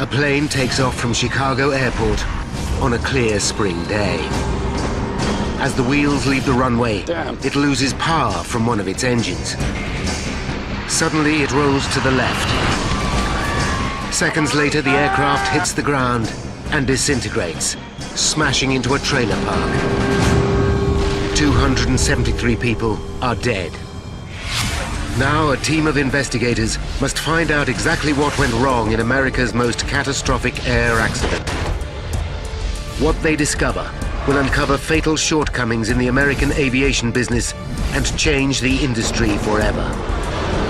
A plane takes off from Chicago Airport on a clear spring day. As the wheels leave the runway, Damn. it loses power from one of its engines. Suddenly, it rolls to the left. Seconds later, the aircraft hits the ground and disintegrates, smashing into a trailer park. 273 people are dead. Now, a team of investigators must find out exactly what went wrong in America's most catastrophic air accident. What they discover will uncover fatal shortcomings in the American aviation business and change the industry forever.